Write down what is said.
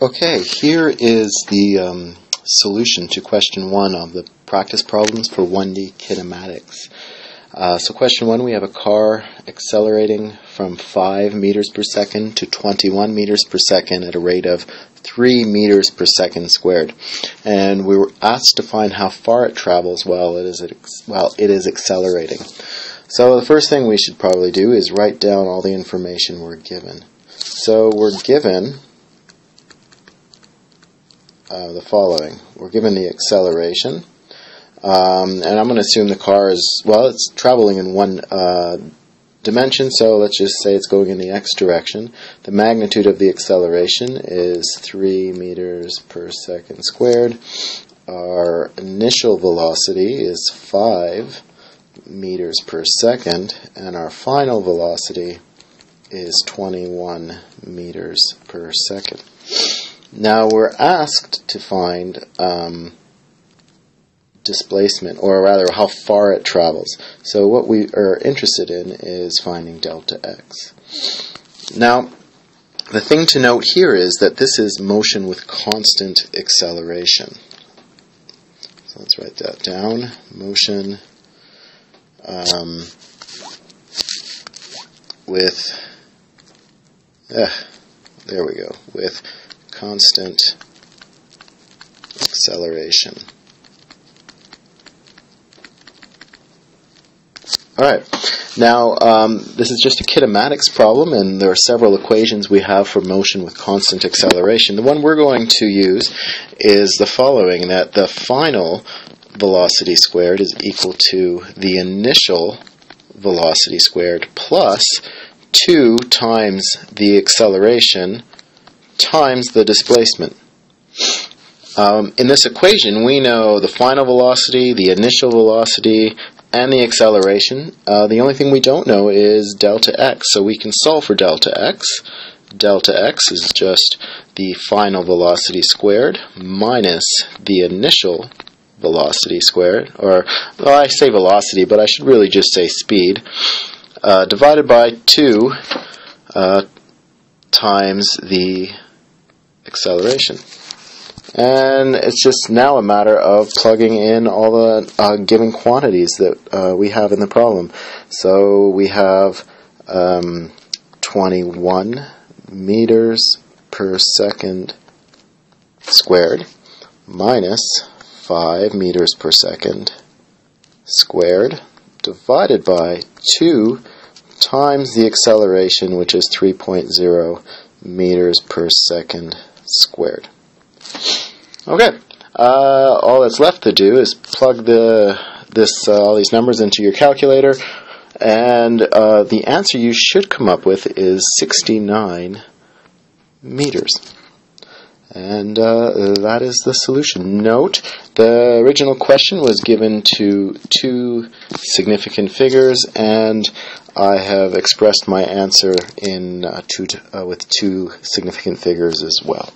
Okay, here is the um, solution to question one of the practice problems for 1D kinematics. Uh, so question one, we have a car accelerating from 5 meters per second to 21 meters per second at a rate of 3 meters per second squared. And we were asked to find how far it travels while it is, while it is accelerating. So the first thing we should probably do is write down all the information we're given. So we're given uh, the following. We're given the acceleration, um, and I'm going to assume the car is, well, it's traveling in one uh, dimension, so let's just say it's going in the x direction. The magnitude of the acceleration is 3 meters per second squared. Our initial velocity is 5 meters per second, and our final velocity is 21 meters per second. Now we're asked to find um, displacement, or rather how far it travels. So what we are interested in is finding delta x. Now, the thing to note here is that this is motion with constant acceleration. So let's write that down. Motion um, with, uh, there we go, with constant acceleration. Alright, now um, this is just a kinematics problem and there are several equations we have for motion with constant acceleration. The one we're going to use is the following, that the final velocity squared is equal to the initial velocity squared plus 2 times the acceleration times the displacement. Um, in this equation, we know the final velocity, the initial velocity, and the acceleration. Uh, the only thing we don't know is delta x, so we can solve for delta x. Delta x is just the final velocity squared minus the initial velocity squared, or well, I say velocity, but I should really just say speed, uh, divided by 2 uh, times the acceleration. And it's just now a matter of plugging in all the uh, given quantities that uh, we have in the problem. So we have um, 21 meters per second squared minus 5 meters per second squared divided by 2 times the acceleration, which is 3.0 meters per second squared. Okay, uh, all that's left to do is plug the this uh, all these numbers into your calculator, and uh, the answer you should come up with is 69 meters. And uh, that is the solution. Note, the original question was given to two significant figures, and I have expressed my answer in uh, two, uh, with two significant figures as well.